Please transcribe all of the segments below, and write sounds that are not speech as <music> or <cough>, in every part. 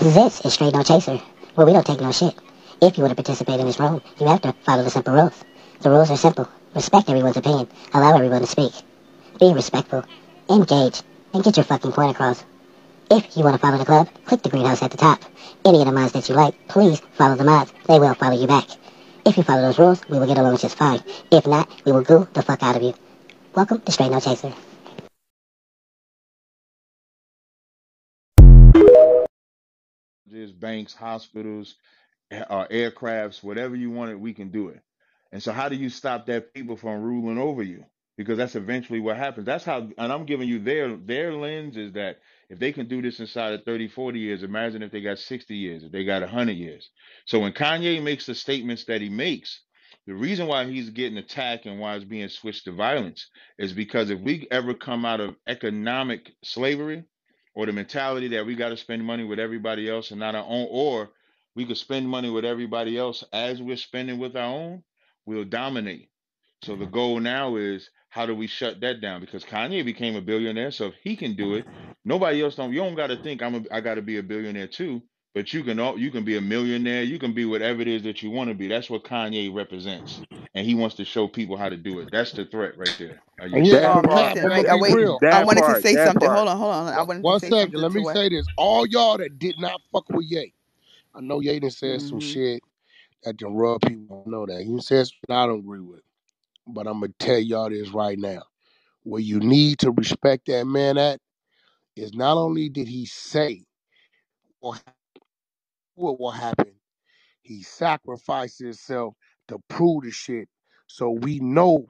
This is Straight No Chaser, where we don't take no shit. If you want to participate in this room, you have to follow the simple rules. The rules are simple. Respect everyone's opinion. Allow everyone to speak. Be respectful. Engage. And get your fucking point across. If you want to follow the club, click the greenhouse at the top. Any of the mods that you like, please follow the mods. They will follow you back. If you follow those rules, we will get along just fine. If not, we will goo the fuck out of you. Welcome to Straight No Chaser. Just banks, hospitals, uh, aircrafts, whatever you want it, we can do it. And so, how do you stop that people from ruling over you? Because that's eventually what happens. That's how, and I'm giving you their their lens is that if they can do this inside of 30, 40 years, imagine if they got 60 years, if they got 100 years. So when Kanye makes the statements that he makes, the reason why he's getting attacked and why it's being switched to violence is because if we ever come out of economic slavery or the mentality that we got to spend money with everybody else and not our own, or we could spend money with everybody else as we're spending with our own, we'll dominate. So the goal now is how do we shut that down? Because Kanye became a billionaire, so if he can do it, nobody else don't. You don't got to think I'm. A, I got to be a billionaire too. But you can all you can be a millionaire. You can be whatever it is that you want to be. That's what Kanye represents, and he wants to show people how to do it. That's the threat right there. Are you? Yeah, Um, listen, but wait, I wait. I That wanted to say something. part. Hold on, hold on. I One to say second, let me to say this. All y'all that did not fuck with Ye, I know Ye done said some hmm shit that the rub people. I know that. He said something I don't agree with. But I'm gonna tell y'all this right now. Where you need to respect that man at is not only did he say or what will happen, he sacrificed himself to prove the shit. So we know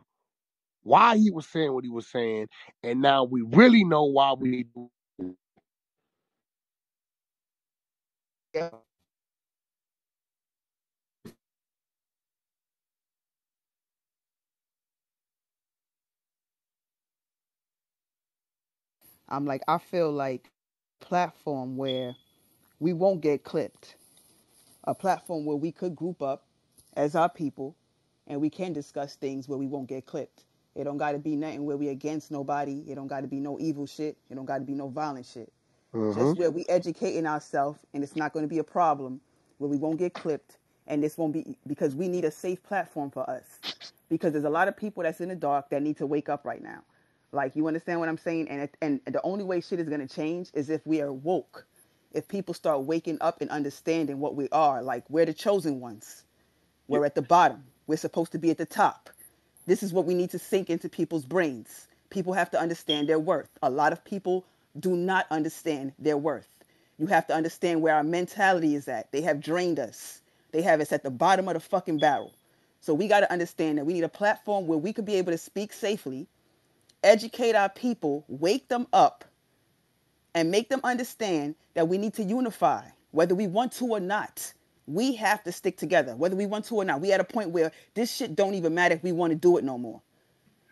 why he was saying what he was saying, and now we really know why we. I'm like, I feel like platform where we won't get clipped. A platform where we could group up as our people and we can discuss things where we won't get clipped. It don't gotta be nothing where we against nobody. It don't gotta be no evil shit. It don't gotta be no violent shit. hmm just where we educating ourselves and it's not going to be a problem where we won't get clipped and this won't be because we need a safe platform for us because there's a lot of people that's in the dark that need to wake up right now like you understand what i'm saying and it, and the only way shit is going to change is if we are woke if people start waking up and understanding what we are like we're the chosen ones we're at the bottom. We're supposed to be at the top. This is what we need to sink into people's brains. People have to understand their worth. A lot of people do not understand their worth. You have to understand where our mentality is at. They have drained us. They have us at the bottom of the fucking barrel. So we got to understand that we need a platform where we could be able to speak safely, educate our people, wake them up, and make them understand that we need to unify, whether we want to or not. We have to stick together, whether we want to or not. We at a point where this shit don't even matter if we want to do it no more.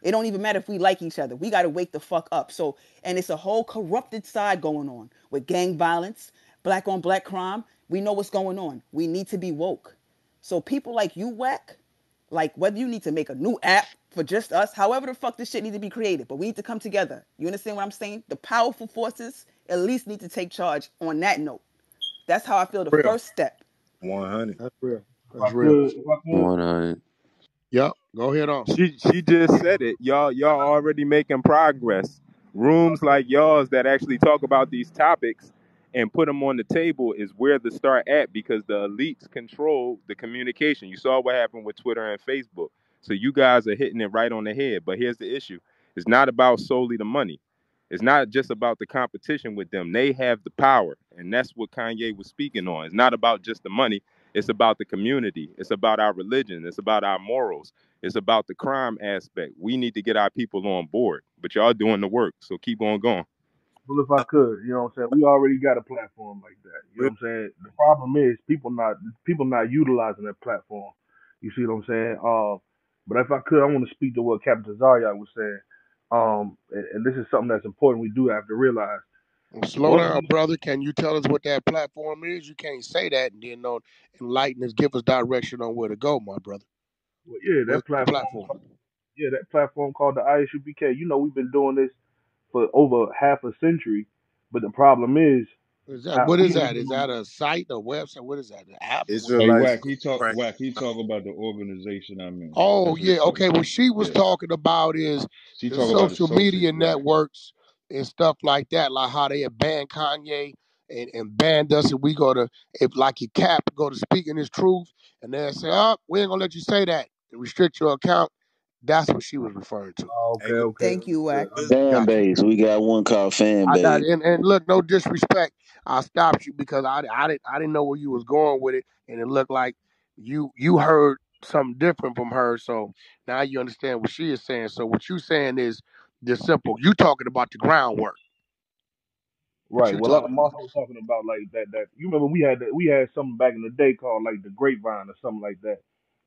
It don't even matter if we like each other. We got to wake the fuck up. So, and it's a whole corrupted side going on with gang violence, black on black crime. We know what's going on. We need to be woke. So people like you, Wack, like whether you need to make a new app for just us, however the fuck this shit need to be created, but we need to come together. You understand what I'm saying? The powerful forces at least need to take charge on that note. That's how I feel the Real. first step. 100. That's real. That's real. could, if One hundred. Yep. Go ahead on. She she just said it. Y'all y'all already making progress. Rooms like y'all's that actually talk about these topics and put them on the table is where to start at because the elites control the communication. You saw what happened with Twitter and Facebook. So you guys are hitting it right on the head. But here's the issue. It's not about solely the money. It's not just about the competition with them. They have the power. And that's what Kanye was speaking on. It's not about just the money. It's about the community. It's about our religion. It's about our morals. It's about the crime aspect. We need to get our people on board. But y'all doing the work. So keep on going. well, if I could, you know what I'm saying? We already got a platform like that. You know what I'm saying? The problem is people not people not utilizing that platform. You see what I'm saying? Um, but if I could, I want to speak to what Captain Zaryak was saying. Um, and, and this is something that's important. We do have to realize. Slow Once down, brother. Can you tell us what that platform is? You can't say that and then don't enlighten us, give us direction on where to go, my brother. well, yeah, What's that the platform, platform? yeah, that platform called the ISUPK. You know, we've been doing this for over half a century, but the problem is Is that Uh, what we is need to that? get Is on. that a site, a website? What is that? An app? What is Hey, that? Israelites Wack, he talk, crack. Wack, he talk about the organization I'm in. Oh That's what he yeah, talking okay. What about. she was Yeah. talking about is She the talk about social associates, media right? networks and stuff like that, like how they had banned Kanye and, and banned us if we go to if like your cap go to speaking his truth and they say, Oh, we ain't gonna let you say that. Restrict your account. That's what she was referring to. Okay, look, okay, Thank you, understood. Wack. Fan Gotcha. base. We got one called fan I, I base. and, and look, no disrespect. I stopped you because I, I didn't I didn't know where you was going with it, and it looked like you you heard something different from her. So now you understand what she is saying. So what you saying is just simple. You talking about the groundwork. What Right. you Well, talking I'm also talking about like that. That you remember we had that we had something back in the day called like the grapevine or something like that.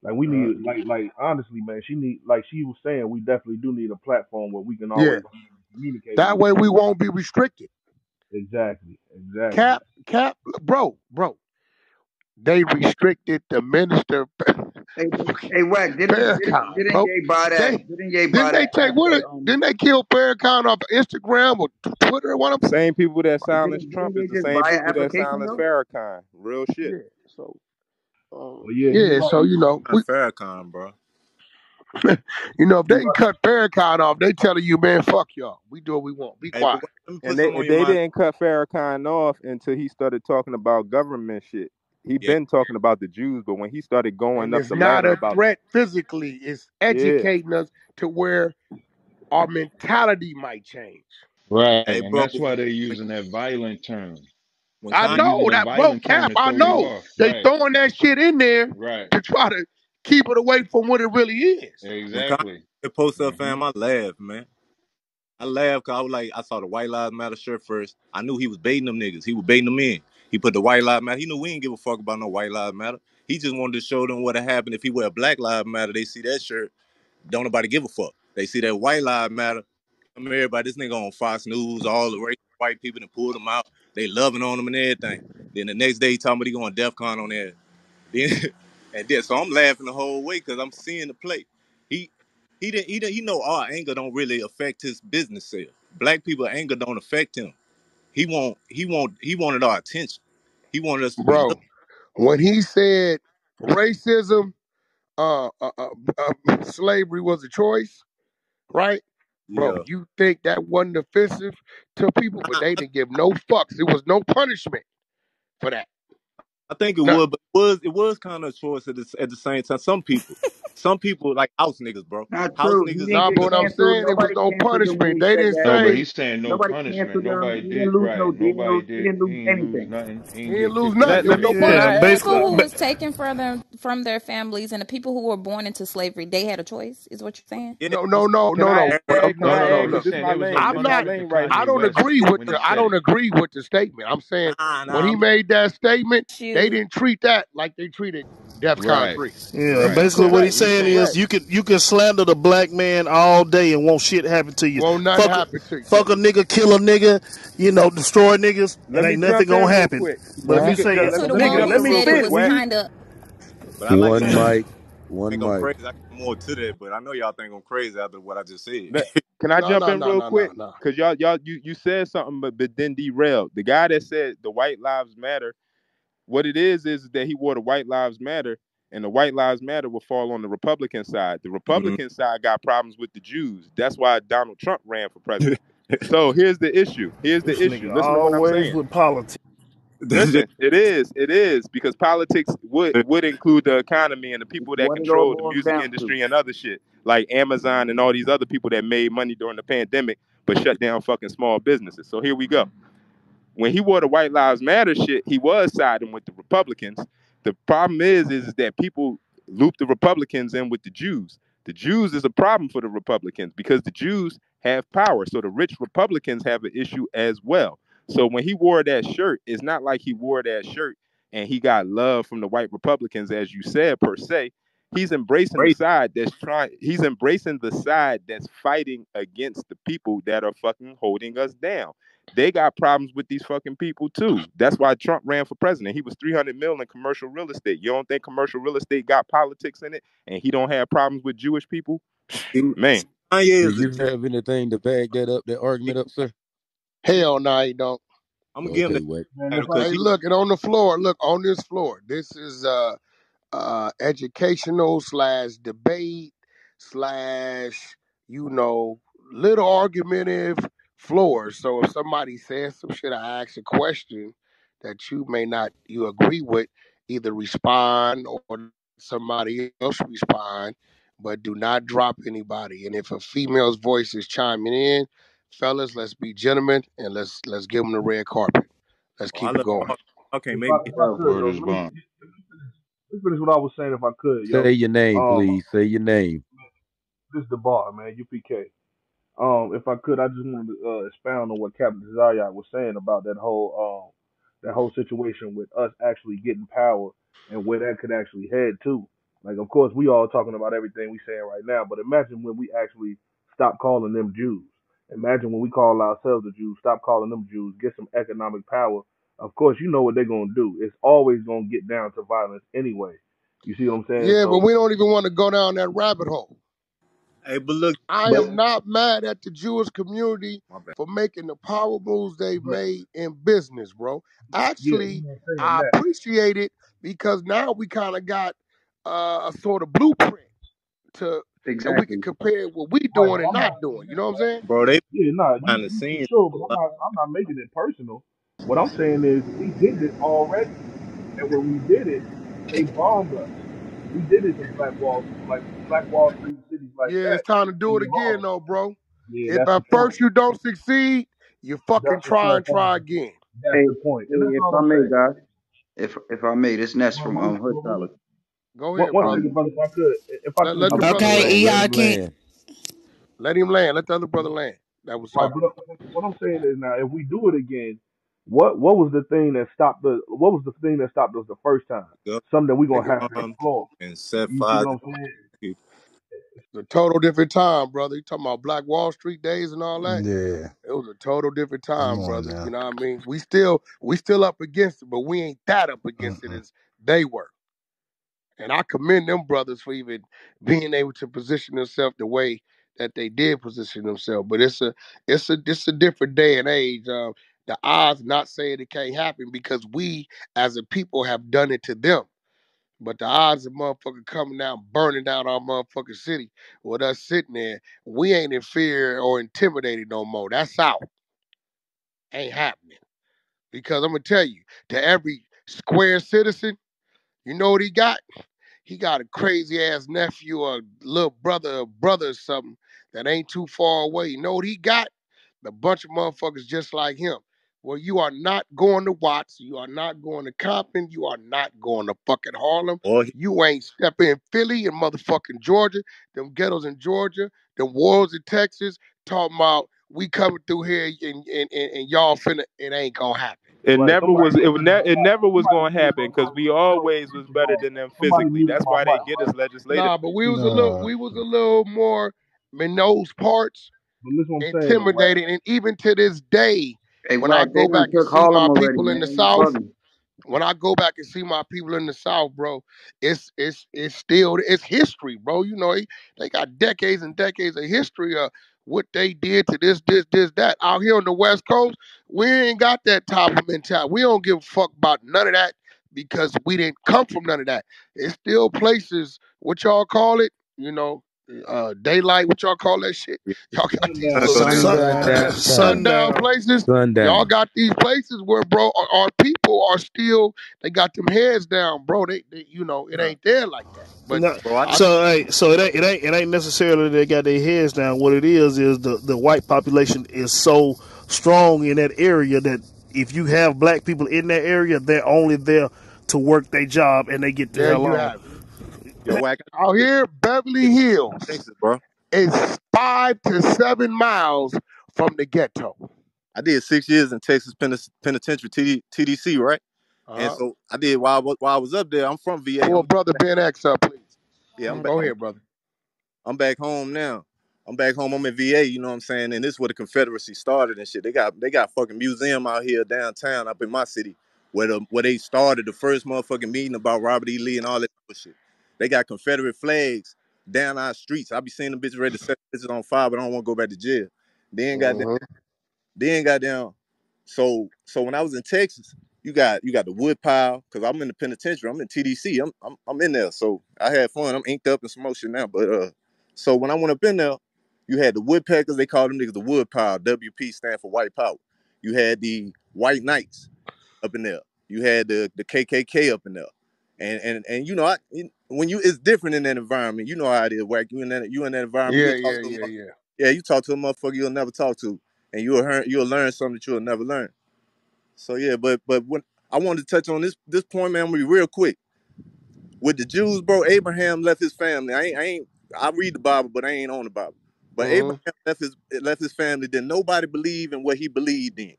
Like we Uh, need like like honestly, man, she need like she was saying we definitely do need a platform where we can yeah. always communicate That way we won't be restricted. Exactly. Exactly. Cap, cap, bro, bro. They restricted the minister Hey, <laughs> hey, Wack, didn't didn't Farrakhan, didn't bro. Ye buy that? They Didn't Ye didn't buy they take what? that um? Didn't they kill Farrakhan off Instagram or Twitter? One of them. same people that silence Didn't didn't Trump is the same buy people that application silence though? Farrakhan. Real shit. Yeah. So, um, Well, yeah, he yeah. So you know, Not we, Farrakhan, bro. <laughs> you know, if they can cut Farrakhan off, they telling you, man, fuck y'all. We do what we want. Be Hey, but quiet. wait, let me And they some on your they mind. didn't cut Farrakhan off until he started talking about government shit. He Yeah. been talking about the Jews, but when he started going And up it's the not ladder a about threat physically. It's yeah, educating us to where our mentality might change. Right. hey, And bro, that's why they're when using that violent term. When I know that that, bro. violent term Cap. I know off. they Right. throwing that shit in there Right. to try to keep it away from what it really is. when Kanye Exactly. posted up, hmm fam, I laughed, man. I laughed cause I was like, I saw the White Lives Matter shirt first. I knew he was baiting them niggas. He was baiting them in. He put the White Lives Matter. He knew we didn't give a fuck about no White Lives Matter. He just wanted to show them what would happen if he wear Black Lives Matter. They see that shirt, don't nobody give a fuck. They see that White Lives Matter. I mean, everybody, this nigga on Fox News, all the racist white people that pulled them out. They loving on him and everything. Then the next day, he talking about he going DEF CON on there. <laughs> Then, and then, so I'm laughing the whole way because I'm seeing the play. He he didn't he didn't you know our anger don't really affect his business sale. Black people anger don't affect him. He want he want he wanted our attention. He wanted us to be Bro, looked. when he said racism, uh, uh, uh, uh slavery was a choice, right? Bro, Yeah. you think that wasn't offensive to people, but they didn't give no fucks. There was no punishment for that. I think it None. would, but it was it was kind of a choice at the, at the same time. Some people, some people like house niggas, bro. Not House true. He niggas, didn't Nah, get but niggas. what I'm canceled. saying, it was Nobody no canceled him when punishment. he They said didn't that. No, but say he's saying no Nobody punishment. canceled him. Nobody He didn't did lose no. right. He didn't lose. He did. didn't He lose ain't lose anything. nothing. He he ain't didn't lose kicked nothing. out Let There the was let no me room. can The I punishment. ask people a who was taken from them from their families and the people who were born into slavery, they had a choice, is what you're saying? yeah? No, no, no, Can no, I no. ask? What I'm can No, I no. I'm This my not. punishment to lane right I here. Kanye don't West agree with when the. he I said don't it. agree with the statement. I'm saying Nah, when nah. he I'm, made that statement, they didn't treat that like they treated DEFCON Right. three. Yeah, Right. You basically what he's You saying is you can you can slander the black man all day and won't shit happen to you. Won't nothing Fuck a happen to you. fuck a nigga, kill a nigga, you know, destroy niggas, and let ain't nothing gonna happen. quick. But if Let you me What? ju- say ju- let so the let nigga, let me real said it quick, was finish. Wack. kind of like One ask. mic. I One think I'm mic. crazy. I got more to that, but I know y'all think I'm crazy after what I just said. <laughs> Can I No, jump no, in no, real no, no, quick? no. Cause y'all, y'all, you, you said something, but, but then derailed. The guy that said the white lives matter, what it is is that he wore the white lives matter, and the white lives matter will fall on the Republican side. The hmm Republican side got problems with the Jews. That's why Donald Trump ran for president. <laughs> So here's the issue. Here's This the issue. nigga Listen to what I'm always saying. with politics. Listen, <laughs> it is, it is because politics would would include the economy and the people that What control the music to. industry and other shit, like Amazon and all these other people that made money during the pandemic but shut down fucking small businesses. So here we go when he wore the White Lives Matter shit, he was siding with the Republicans. The problem is, is that people loop the Republicans in with the Jews. The Jews is a problem for the Republicans because the Jews have power. So the rich Republicans have an issue as well. So when he wore that shirt, it's not like he wore that shirt and he got love from the white Republicans, as you said, per se. He's embracing the side that's trying, he's embracing the side that's fighting against the people that are fucking holding us down they got problems with these fucking people too. That's why Trump ran for president. He was 300 mil in commercial real estate. You don't think commercial real estate got politics in it and he don't have problems with Jewish people? <sighs> Man, Kanye Do is a you have anything to back that up, that argument up, sir? Hell no, he don't. I'm gonna Go give him the ahead, Wack. Man, if title I because Hey, look, and on the floor, look on this floor. This is uh uh, educational slash debate slash you know little argumentative floor. So if somebody says some shit, I ask a question that you may not you agree with, either respond or somebody else respond, but do not drop anybody. And if a female's voice is chiming in, fellas, let's be gentlemen and let's let's give them the red carpet. Let's Oh, I keep it going. y'all. Okay, if I, maybe if I Yo, could Word is let me, let finish, finish what I was saying if I could, Say yo. your name, Um, please. Say your name. this is the bar, man. UPK. Um, if I could, I just wanted to uh, expound on what Captain Zayak was saying about that whole um that whole situation with us actually getting power and where that could actually head to. Like, of course, we all talking about everything we saying right now, but imagine when we actually stop calling them Jews. Imagine when we call ourselves the Jews, stop calling them Jews, get some economic power. Of course, you know what they're gonna do. It's always gonna get down to violence anyway. You see what I'm saying? Yeah, but we don't even want to go down that rabbit hole. Hey, but look, I but am not mad at the Jewish community my bad. for making the power moves they've made in business, bro. yeah, Actually, we're not saying I that. appreciate it because now we kind of got uh, a sort of blueprint to that we can exactly. compare what we Right, doing and I'm not not doing. You know what I'm saying? bro, they Yeah, nah, you, behind the you for scenes. sure, but I'm not I'm not making it personal. What I'm saying is we did it already, and when we did it, they bombed us. We did it to Black Wall, like Black Wall Street cities like Yeah, that, it's time to do it again, bombed though, bro. Yeah, If that's the at point. first you don't succeed, you fucking That's the try point. and try again. That's Hey, the point, and hey, if I I'm may, guys, if if I may, this Ness Well, from well, um Hood well, well, Solid. Go one ahead, one brother. Um, brother, if I could, if I could, let the just I'm brother Hold Okay, land. on, EI him can land. Let him land. Let the other brother land. That was Right, but what I'm saying is now, if we do it again, what what was the thing that stopped the what was the thing that stopped us the first time? Go Something that we're gonna take have to um explore. and set You see fire. what I'm saying? people. It's a total different time, brother. You talking about Black Wall Street days and all that? Yeah, It was a total different come time, on brother. You know what I mean? We still we still up against it, but we ain't that up against it Mm-mm. as they were. And I commend them brothers for even being able to position themselves the way that they did position themselves. But it's a it's a it's a different day and age. Um, the odds not saying it can't happen because we as a people have done it to them. But the odds of motherfucker coming and burning down our motherfucking city with us sitting there, we ain't in fear or intimidated no more. That's out. Ain't happening. Because I'm gonna tell you, to every square citizen, you know what he got? He got a crazy ass nephew or little brother or brother or something that ain't too far away. You know what he got? A bunch of motherfuckers just like him. Well, you are not going to Watts. You are not going to Compton. You are not going to fucking Harlem. Or he, You ain't stepping in Philly and motherfucking Georgia. Them ghettos in Georgia. Them wars in Texas. Talking about we coming through here and, and, and, and y'all finna, it ain't gonna happen. it Right. never was. It, would ne- it never was going to happen because we always was better than them physically. That's why they get us right? legislative. Nah, but we was a little, we was a little more in those parts But listen what I'm saying right? intimidated. And even to this day, hey, when I go back and took see my people in the man. You South, bugging. when I go back and see my people in the South, bro, it's it's it's still it's history, bro. You know, they, they got decades and decades of history of what they did to this, this, this, that. Out here on the West Coast, we ain't got that type of mentality. We don't give a fuck about none of that because we didn't come from none of that. It's still places, what y'all call it, you know, uh daylight, what y'all call that shit. Y'all got these Sundown, little Sundown. sundown. Sundown. sun. sundown places. Y'all got these places where, bro, our, our people are still. They got them heads down, bro. They, they, you know, it ain't there like that. But No, bro, I I, so hey, so it ain't it ain't it ain't necessarily they got their heads down. What it is is the the white population is so strong in that area that if you have black people in that area, they're only there to work their job and they get the there hell you on. have it. Yo Wack. Out here, Beverly Hills Texas, bro. is five to seven miles from the ghetto. I did six years in Texas Peni- Penitentiary, TD, TDC, right? And Uh-huh. so I did while I was, while I was up there. I'm from VA. Pull I'm brother Ben X up, please. yeah. I'm back. Go ahead, brother. I'm back home now. I'm back home. I'm in VA. You know what I'm saying? And this is where the Confederacy started and shit. They got they got fucking museum out here downtown, up in my city, where the where they started the first motherfucking meeting about Robert E. Lee and all that type of shit. They got Confederate flags down our streets. I be seeing them bitches ready to set bitches on fire, but I don't want to go back to jail. Then goddamn, hmm then down. So so when I was in Texas, you got you got the wood pile because I'm in the penitentiary. I'm in TDC. I'm, I'm I'm in there. So I had fun. I'm inked up and some shit now. But uh, so when I went up in there, you had the woodpeckers. They called them niggas the wood pile. WP stand for white power. You had the white knights up in there. You had the the KKK up in there. And and and you know, I when you it's different in that environment. You know how it is. Whack you in that you in that environment. Yeah, talk yeah, to a yeah, yeah. yeah, you talk to a motherfucker you'll never talk to, and you'll learn you'll learn something that you'll never learn. So yeah, but but when I wanted to touch on this this point, man, I'm gonna be real quick. With the Jews, bro, Abraham left his family. I ain't, I ain't I read the Bible, but I ain't on the Bible. But Mm-hmm. Abraham left his left his family. Then nobody believed in what he believed in.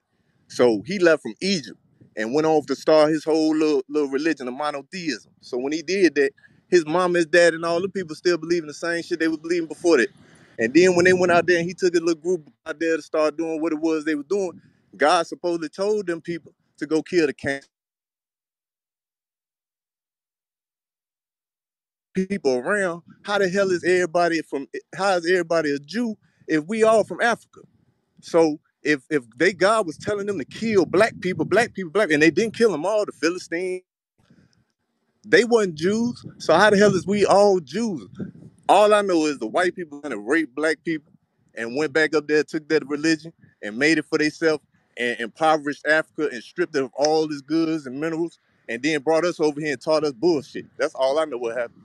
So he left from Egypt and went off to start his whole little, little religion of monotheism. So when he did that, his mom, his dad, and all the people still believing the same shit they was believing before that. And then when they went out there and he took a little group out there to start doing what it was they were doing, God supposedly told them people to go kill the can- people around. How the hell is everybody from? How is everybody a Jew if we all from Africa? So if if they God was telling them to kill black people, black people, black, and they didn't kill them all, the Philistines, they weren't Jews. So how the hell is we all Jews? All I know is the white people gonna rape black people and went back up there, took that religion and made it for themselves and impoverished Africa and stripped it of all its goods and minerals and then brought us over here and taught us bullshit. That's all I know what happened.